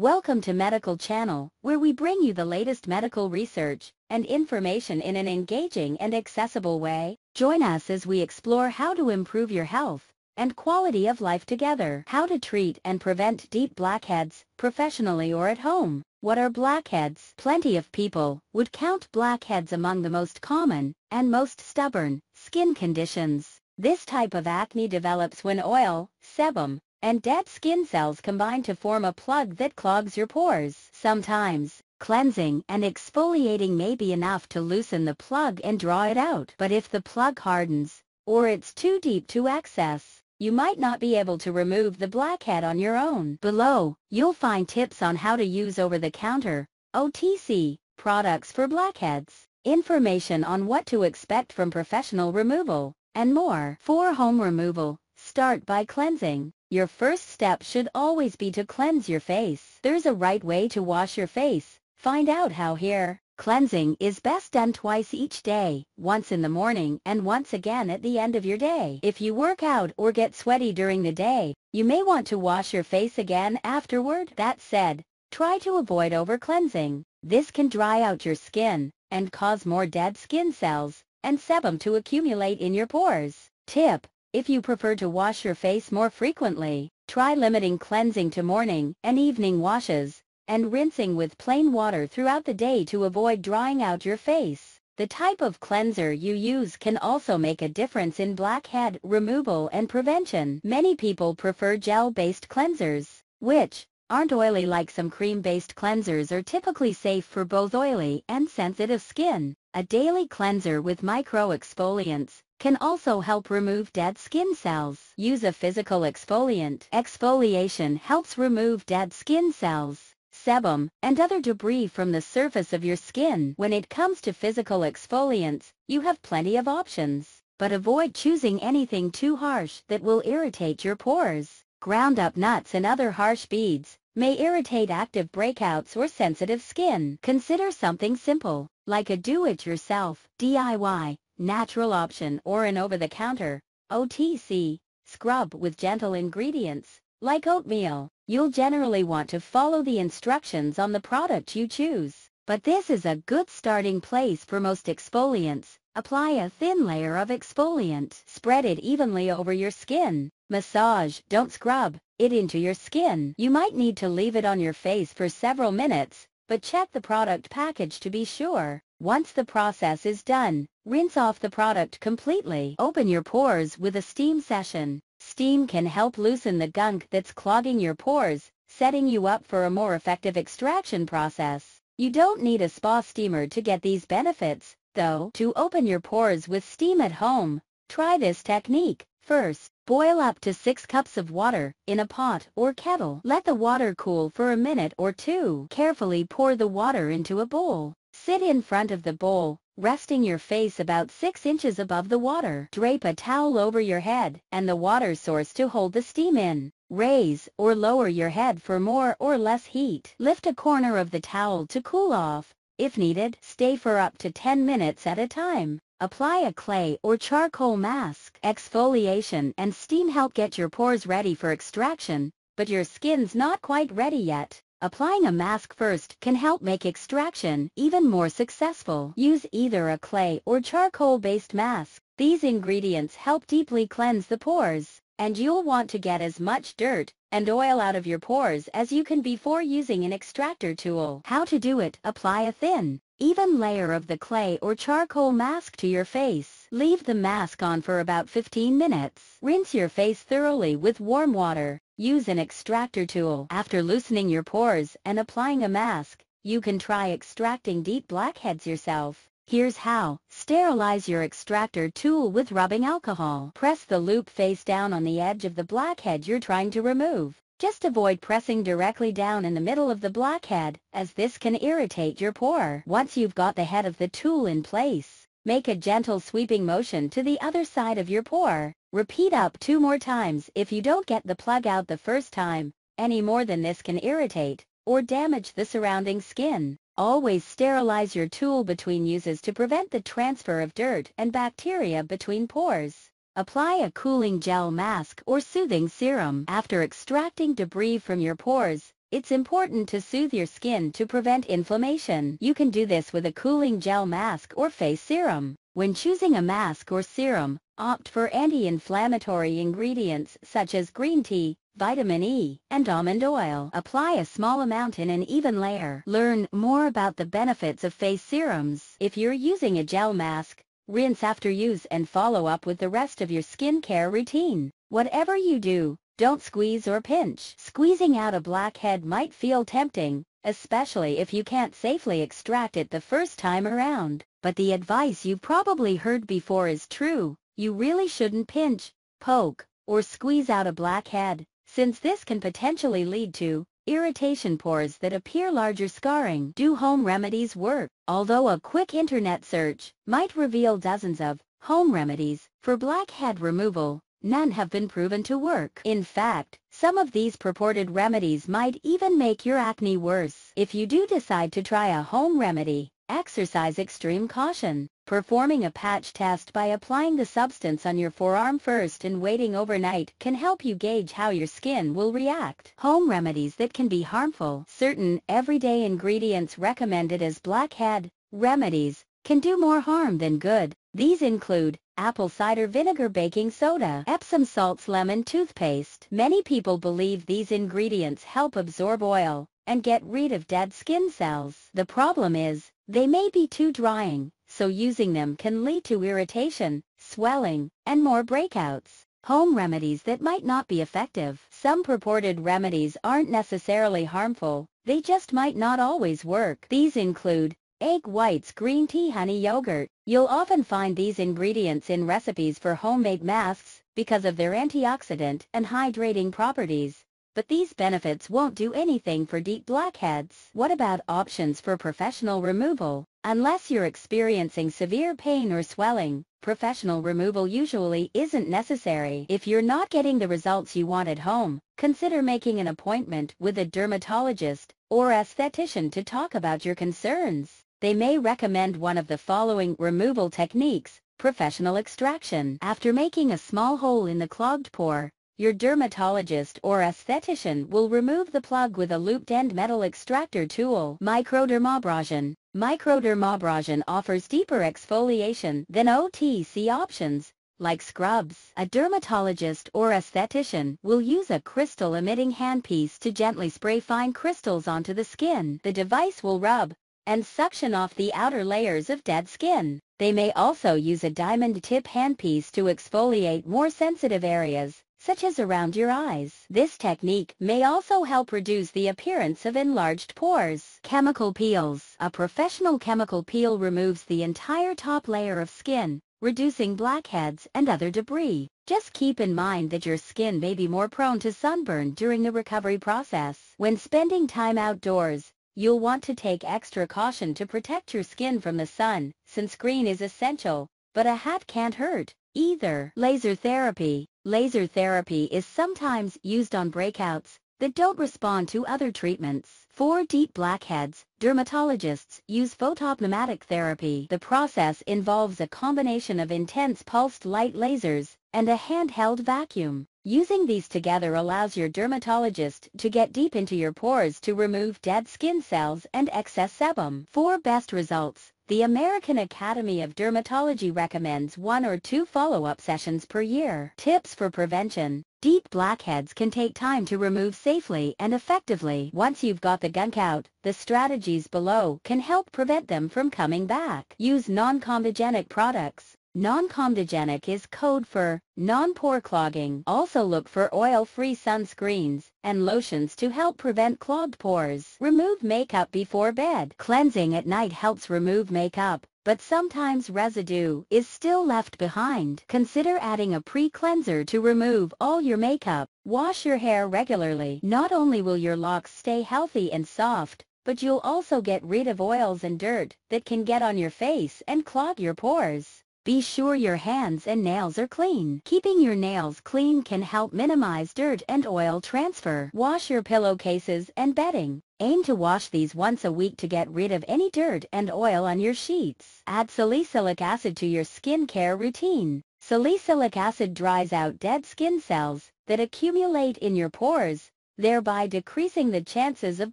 Welcome to Medical Channel, where we bring you the latest medical research and information in an engaging and accessible way. Join us as we explore how to improve your health and quality of life together. How to treat and prevent deep blackheads, professionally or at home. What are blackheads? Plenty of people would count blackheads among the most common and most stubborn skin conditions. This type of acne develops when oil, sebum, and dead skin cells combine to form a plug that clogs your pores. Sometimes, cleansing and exfoliating may be enough to loosen the plug and draw it out. But if the plug hardens, or it's too deep to access, you might not be able to remove the blackhead on your own. Below, you'll find tips on how to use over-the-counter, OTC, products for blackheads, information on what to expect from professional removal, and more. For home removal, start by cleansing. Your first step should always be to cleanse your face. There's a right way to wash your face. Find out how here. Cleansing is best done twice each day, once in the morning and once again at the end of your day. If you work out or get sweaty during the day, you may want to wash your face again afterward. That said, try to avoid over-cleansing. This can dry out your skin and cause more dead skin cells and sebum to accumulate in your pores. Tip, if you prefer to wash your face more frequently, try limiting cleansing to morning and evening washes, and rinsing with plain water throughout the day to avoid drying out your face. The type of cleanser you use can also make a difference in blackhead removal and prevention. Many people prefer gel-based cleansers, which aren't oily like some cream-based cleansers are typically safe for both oily and sensitive skin. A daily cleanser with micro-exfoliants can also help remove dead skin cells. Use a physical exfoliant. Exfoliation helps remove dead skin cells, sebum, and other debris from the surface of your skin. When it comes to physical exfoliants, you have plenty of options, but avoid choosing anything too harsh that will irritate your pores. Ground up nuts and other harsh beads may irritate active breakouts or sensitive skin. Consider something simple, like a do-it-yourself, DIY, natural option or an over-the-counter, OTC, scrub with gentle ingredients, like oatmeal. You'll generally want to follow the instructions on the product you choose. But this is a good starting place for most exfoliants. Apply a thin layer of exfoliant. Spread it evenly over your skin. Massage, don't scrub, it into your skin. You might need to leave it on your face for several minutes, but check the product package to be sure. Once the process is done, rinse off the product completely. Open your pores with a steam session. Steam can help loosen the gunk that's clogging your pores, setting you up for a more effective extraction process. You don't need a spa steamer to get these benefits, though. To open your pores with steam at home, try this technique. First, boil up to 6 cups of water in a pot or kettle. Let the water cool for a minute or two. Carefully pour the water into a bowl. Sit in front of the bowl, resting your face about 6 inches above the water. Drape a towel over your head and the water source to hold the steam in. Raise or lower your head for more or less heat. Lift a corner of the towel to cool off. If needed, stay for up to 10 minutes at a time. Apply a clay or charcoal mask. Exfoliation and steam help get your pores ready for extraction, but your skin's not quite ready yet. Applying a mask first can help make extraction even more successful. Use either a clay or charcoal-based mask. These ingredients help deeply cleanse the pores, and you'll want to get as much dirt and oil out of your pores as you can before using an extractor tool. How to do it? Apply a thin, even layer of the clay or charcoal mask to your face. Leave the mask on for about 15 minutes. Rinse your face thoroughly with warm water. Use an extractor tool. After loosening your pores and applying a mask, you can try extracting deep blackheads yourself. Here's how. Sterilize your extractor tool with rubbing alcohol. Press the loop face down on the edge of the blackhead you're trying to remove. Just avoid pressing directly down in the middle of the blackhead, as this can irritate your pore. Once you've got the head of the tool in place, make a gentle sweeping motion to the other side of your pore. Repeat up two more times if you don't get the plug out the first time. Any more than this can irritate or damage the surrounding skin. Always sterilize your tool between uses to prevent the transfer of dirt and bacteria between pores. Apply a cooling gel mask or soothing serum. After extracting debris from your pores, it's important to soothe your skin to prevent inflammation. You can do this with a cooling gel mask or face serum. When choosing a mask or serum, opt for anti-inflammatory ingredients such as green tea, vitamin E, and almond oil. Apply a small amount in an even layer. Learn more about the benefits of face serums. If you're using a gel mask, rinse after use and follow up with the rest of your skincare routine. Whatever you do, don't squeeze or pinch. Squeezing out a blackhead might feel tempting, especially if you can't safely extract it the first time around. But the advice you've probably heard before is true. You really shouldn't pinch, poke, or squeeze out a blackhead, since this can potentially lead to irritation pores that appear larger scarring. Do home remedies work? Although a quick internet search might reveal dozens of home remedies for blackhead removal, None have been proven to work. In fact, some of these purported remedies might even make your acne worse. If you do decide to try a home remedy, exercise extreme caution. Performing a patch test by applying the substance on your forearm first and waiting overnight can help you gauge how your skin will react. Home remedies that can be harmful. Certain everyday ingredients recommended as blackhead remedies can do more harm than good. These include apple cider vinegar baking soda, Epsom salts lemon toothpaste. Many people believe these ingredients help absorb oil and get rid of dead skin cells. The problem is, they may be too drying, so using them can lead to irritation, swelling, and more breakouts. Home remedies that might not be effective. Some purported remedies aren't necessarily harmful, they just might not always work. These include egg whites green tea honey yogurt. You'll often find these ingredients in recipes for homemade masks because of their antioxidant and hydrating properties. But these benefits won't do anything for deep blackheads. What about options for professional removal? Unless you're experiencing severe pain or swelling, professional removal usually isn't necessary. If you're not getting the results you want at home, consider making an appointment with a dermatologist or aesthetician to talk about your concerns they may recommend one of the following removal techniques, professional extraction. After making a small hole in the clogged pore, your dermatologist or aesthetician will remove the plug with a looped-end metal extractor tool. Microdermabrasion. Microdermabrasion offers deeper exfoliation than OTC options, like scrubs. A dermatologist or aesthetician will use a crystal-emitting handpiece to gently spray fine crystals onto the skin. The device will rub, and suction off the outer layers of dead skin. They may also use a diamond tip handpiece to exfoliate more sensitive areas, such as around your eyes. This technique may also help reduce the appearance of enlarged pores. Chemical peels. A professional chemical peel removes the entire top layer of skin, reducing blackheads and other debris. Just keep in mind that your skin may be more prone to sunburn during the recovery process. When spending time outdoors, You'll want to take extra caution to protect your skin from the sun. Sunscreen is essential, but a hat can't hurt either. Laser therapy. Laser therapy is sometimes used on breakouts that don't respond to other treatments. For deep blackheads, dermatologists use photopneumatic therapy. The process involves a combination of intense pulsed light lasers and a handheld vacuum. Using these together allows your dermatologist to get deep into your pores to remove dead skin cells and excess sebum. For best results, the American Academy of Dermatology recommends one or two follow-up sessions per year. Tips for prevention. Deep blackheads can take time to remove safely and effectively. Once you've got the gunk out, the strategies below can help prevent them from coming back. Use non-comedogenic products. Non-comedogenic is code for non-pore clogging. Also look for oil-free sunscreens and lotions to help prevent clogged pores. Remove makeup before bed. Cleansing at night helps remove makeup, but sometimes residue is still left behind. Consider adding a pre-cleanser to remove all your makeup. Wash your hair regularly. Not only will your locks stay healthy and soft, but you'll also get rid of oils and dirt that can get on your face and clog your pores. Be sure your hands and nails are clean. Keeping your nails clean can help minimize dirt and oil transfer. Wash your pillowcases and bedding. Aim to wash these once a week to get rid of any dirt and oil on your sheets. Add salicylic acid to your skincare routine. Salicylic acid dries out dead skin cells that accumulate in your pores, thereby decreasing the chances of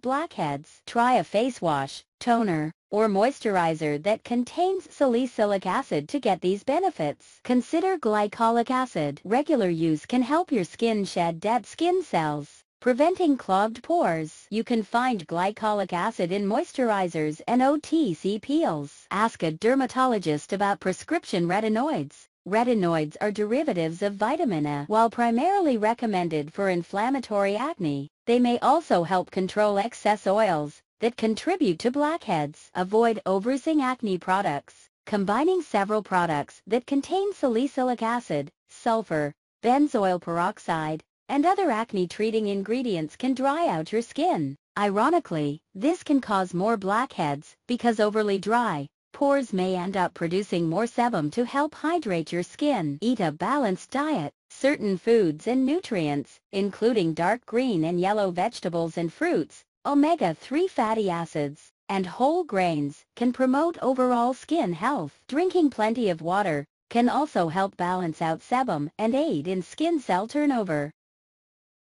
blackheads. Try a face wash, toner, or moisturizer that contains salicylic acid to get these benefits. Consider glycolic acid. Regular use can help your skin shed dead skin cells, preventing clogged pores. You can find glycolic acid in moisturizers and OTC peels. Ask a dermatologist about prescription retinoids. Retinoids are derivatives of vitamin A. While primarily recommended for inflammatory acne, they may also help control excess oils, that contribute to blackheads. Avoid overusing acne products. Combining several products that contain salicylic acid, sulfur, benzoyl peroxide, and other acne-treating ingredients can dry out your skin. Ironically, this can cause more blackheads because overly dry, pores may end up producing more sebum to help hydrate your skin. Eat a balanced diet. Certain foods and nutrients, including dark green and yellow vegetables and fruits, Omega-3 fatty acids, and whole grains can promote overall skin health. Drinking plenty of water can also help balance out sebum and aid in skin cell turnover.